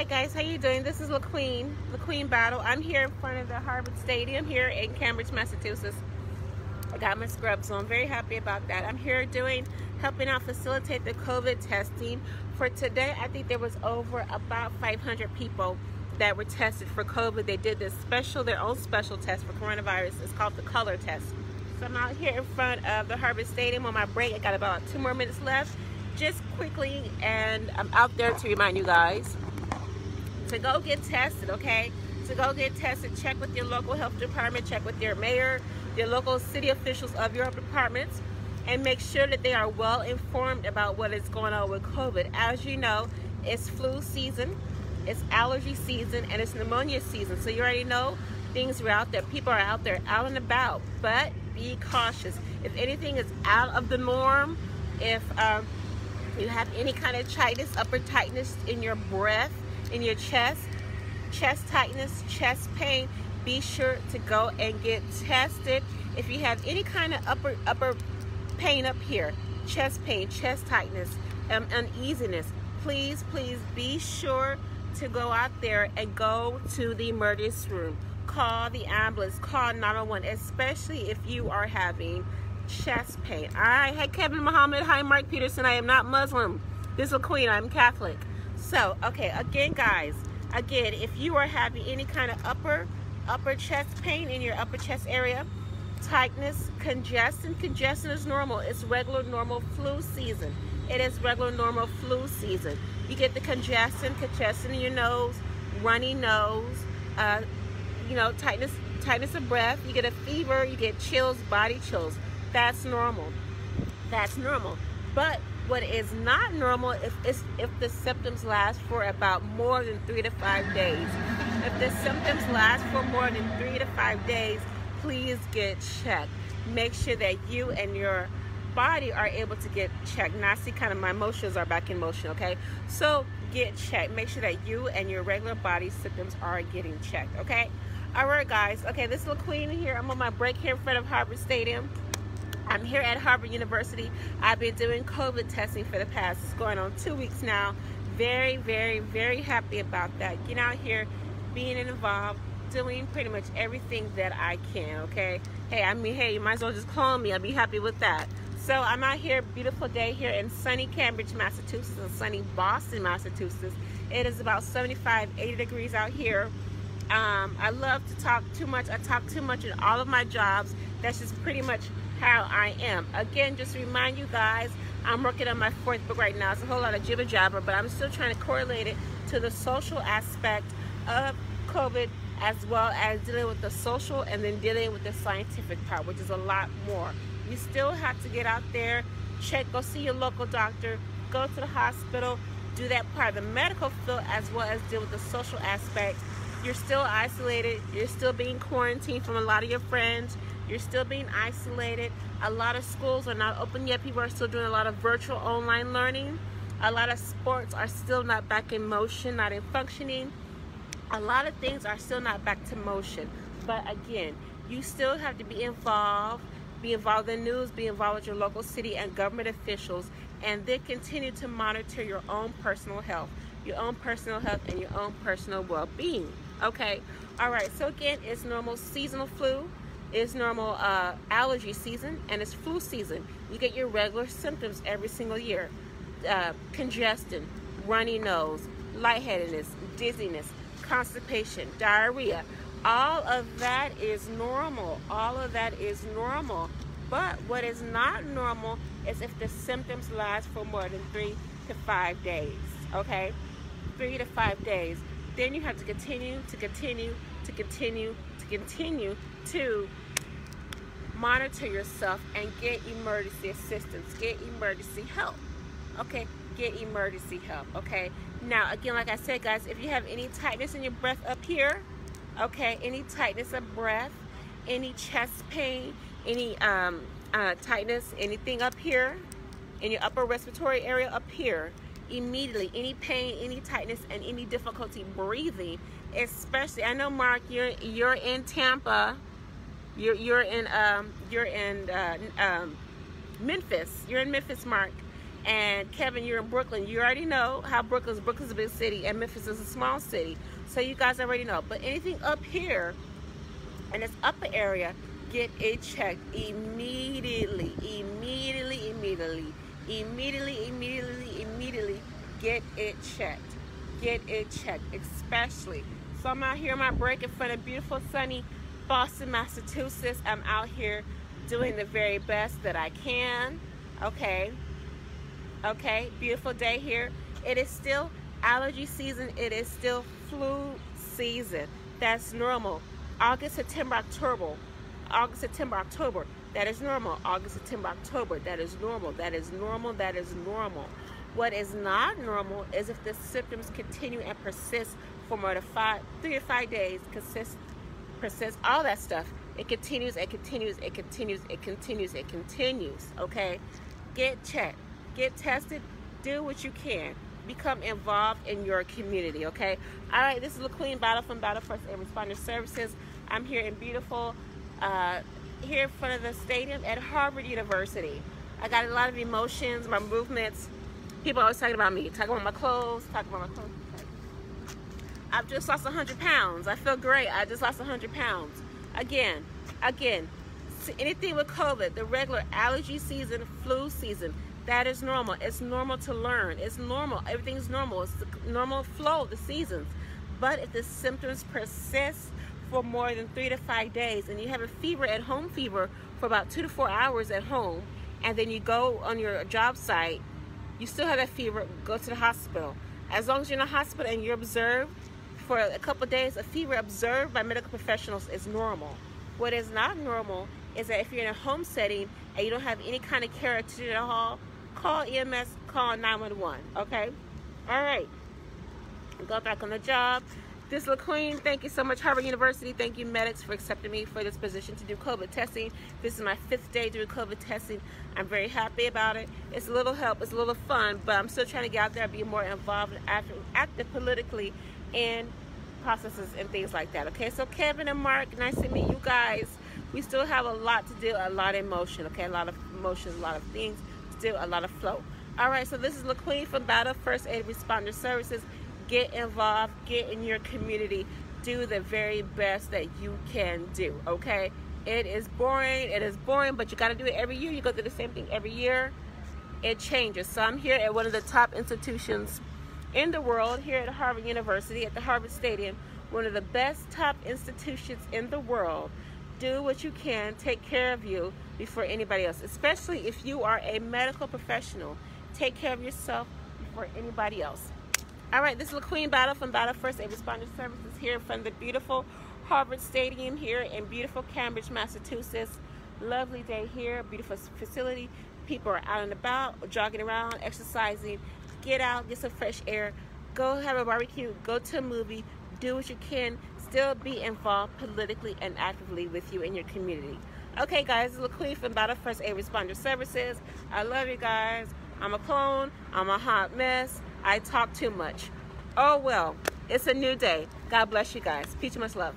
Hi guys, how you doing? This is LaQueen, LaQueen Battle. I'm here in front of the Harvard Stadium here in Cambridge, Massachusetts. I got my scrubs, so I'm very happy about that. I'm here doing, helping out facilitate the COVID testing. For today, I think there was over about 500 people that were tested for COVID. They did this special, their own special test for coronavirus. It's called the color test. So I'm out here in front of the Harvard Stadium on my break. I got about two more minutes left. Just quickly, and I'm out there to remind you guys to go get tested, okay? To go get tested, check with your local health department, check with your mayor, your local city officials of your departments, and make sure that they are well informed about what is going on with COVID. As you know, it's flu season, it's allergy season, and it's pneumonia season. So you already know things are out there. People are out there, out and about, but be cautious. If anything is out of the norm, if um, you have any kind of tightness, upper tightness in your breath, in your chest, chest tightness, chest pain, be sure to go and get tested. If you have any kind of upper upper pain up here, chest pain, chest tightness, um, uneasiness, please, please be sure to go out there and go to the emergency room. Call the ambulance, call 911, especially if you are having chest pain. All right, hey Kevin Muhammad, hi Mark Peterson, I am not Muslim. This is Queen, I'm Catholic. So, okay, again, guys, again, if you are having any kind of upper, upper chest pain in your upper chest area, tightness, congestion, congestion is normal. It's regular, normal flu season. It is regular, normal flu season. You get the congestion, congestion in your nose, runny nose, uh, you know, tightness, tightness of breath. You get a fever, you get chills, body chills. That's normal. That's normal. But what is not normal is, is if the symptoms last for about more than three to five days. If the symptoms last for more than three to five days, please get checked. Make sure that you and your body are able to get checked. Now I see kind of my emotions are back in motion, okay? So get checked. Make sure that you and your regular body symptoms are getting checked, okay? All right, guys. Okay, this is LaQueen here. I'm on my break here in front of Harvard Stadium. I'm here at Harvard University. I've been doing COVID testing for the past, it's going on two weeks now. Very, very, very happy about that. Getting out here, being involved, doing pretty much everything that I can, okay? Hey, I mean, hey, you might as well just clone me. I'll be happy with that. So I'm out here, beautiful day here in sunny Cambridge, Massachusetts and sunny Boston, Massachusetts. It is about 75, 80 degrees out here. Um, I love to talk too much. I talk too much in all of my jobs. That's just pretty much how I am. Again, just remind you guys, I'm working on my fourth book right now. It's a whole lot of jibber jabber, but I'm still trying to correlate it to the social aspect of COVID as well as dealing with the social and then dealing with the scientific part, which is a lot more. You still have to get out there, check, go see your local doctor, go to the hospital, do that part of the medical field as well as deal with the social aspect. You're still isolated, you're still being quarantined from a lot of your friends, you're still being isolated. A lot of schools are not open yet. People are still doing a lot of virtual online learning. A lot of sports are still not back in motion, not in functioning. A lot of things are still not back to motion. But again, you still have to be involved, be involved in news, be involved with your local city and government officials, and then continue to monitor your own personal health, your own personal health and your own personal well-being. Okay, all right, so again, it's normal seasonal flu. It's normal uh, allergy season and it's flu season. You get your regular symptoms every single year. Uh, congestion, runny nose, lightheadedness, dizziness, constipation, diarrhea. All of that is normal. All of that is normal. But what is not normal is if the symptoms last for more than three to five days. Okay? Three to five days. Then you have to continue to continue to continue continue to monitor yourself and get emergency assistance, get emergency help. Okay, get emergency help. Okay, now again, like I said, guys, if you have any tightness in your breath up here, okay, any tightness of breath, any chest pain, any um, uh, tightness, anything up here in your upper respiratory area up here, immediately any pain any tightness and any difficulty breathing especially i know mark you're you're in tampa you're you're in um you're in uh, um, memphis you're in memphis mark And Kevin, you're in Brooklyn. You already know how Brooklyn's Brooklyn's a big city and Memphis is a small city. So you guys already know. But anything up here in this upper area, get it checked immediately. Immediately, immediately. Immediately, immediately, immediately get it checked. Get it checked. Especially. So I'm out here on my break in front of beautiful sunny Boston, Massachusetts. I'm out here doing the very best that I can. Okay. Okay. Beautiful day here. It is still allergy season. It is still flu season. That's normal. August, September, October. August, September, October. That is normal. August, September, October. That is normal. That is normal. That is normal. What is not normal is if the symptoms continue and persist more than five, three to five days, consist, persist, all that stuff. It continues, it continues, it continues, it continues, it continues, okay? Get checked, get tested, do what you can. Become involved in your community, okay? All right, this is LaQueen Battle from Battle First Aid Responder Services. I'm here in beautiful, uh, here in front of the stadium at Harvard University. I got a lot of emotions, my movements. People always talking about me, talking about my clothes, talking about my clothes. I've just lost 100 pounds. I feel great. I just lost 100 pounds. Again, again, anything with COVID, the regular allergy season, flu season, that is normal. It's normal to learn. It's normal. Everything's normal. It's the normal flow of the seasons. But if the symptoms persist for more than three to five days and you have a fever at home fever for about two to four hours at home, and then you go on your job site, you still have that fever, go to the hospital. As long as you're in the hospital and you're observed, for a couple days, a fever observed by medical professionals is normal. What is not normal is that if you're in a home setting and you don't have any kind of care to at all, call EMS, call 911, okay? All right. Go back on the job. This is LaQueen, thank you so much, Harvard University. Thank you, medics, for accepting me for this position to do COVID testing. This is my fifth day doing COVID testing. I'm very happy about it. It's a little help, it's a little fun, but I'm still trying to get out there and be more involved and active, active politically and processes and things like that. Okay, so Kevin and Mark, nice to meet you guys. We still have a lot to do, a lot of emotion, okay? A lot of emotions, a lot of things, still a lot of flow. All right, so this is LaQueen from Battle First Aid Responder Services. Get involved, get in your community, do the very best that you can do, okay? It is boring, it is boring, but you gotta do it every year. You go through the same thing every year. It changes. So I'm here at one of the top institutions in the world here at Harvard University at the Harvard Stadium, one of the best top institutions in the world. Do what you can, take care of you before anybody else, especially if you are a medical professional. Take care of yourself before anybody else. All right, this is LaQueen Battle from Battle First Aid Responder Services here from the beautiful Harvard Stadium here in beautiful Cambridge, Massachusetts. Lovely day here, beautiful facility. People are out and about, jogging around, exercising, get out, get some fresh air, go have a barbecue, go to a movie, do what you can, still be involved politically and actively with you in your community. Okay, guys, this is LaQueen from Battle First Aid Responder Services. I love you guys. I'm a clone. I'm a hot mess. I talk too much. Oh, well, it's a new day. God bless you guys. Peace much love.